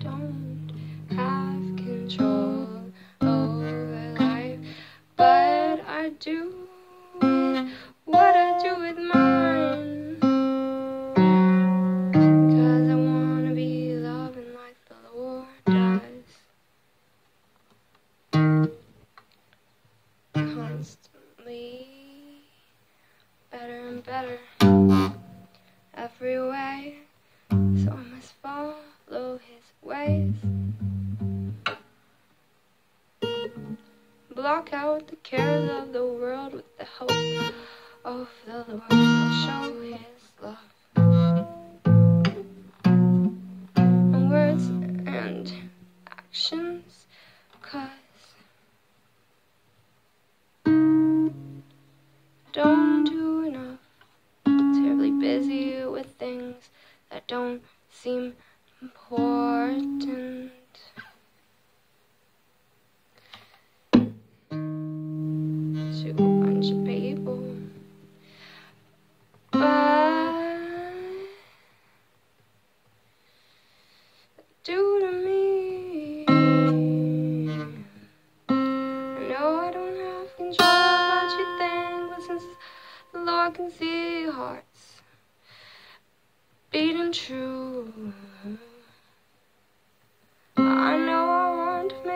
don't have control over life, but I do what I do with mine. Cause I wanna be loving like the Lord does. Constantly better and better every way. Ways. Block out the cares of the world with the hope of the Lord. I'll show his love. And words and actions, cause don't do enough. Terribly busy with things that don't seem important. To a bunch of people. But do to me. I know I don't have control what you think, but since the Lord can see hearts beating true.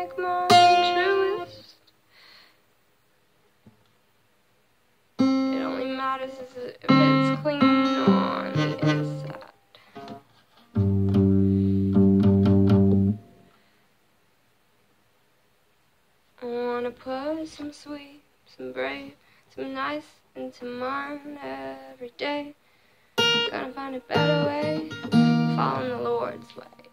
It only matters if it's clean on the inside. I wanna put some sweet, some brave, some nice into mine every day. Gonna find a better way, following the Lord's way.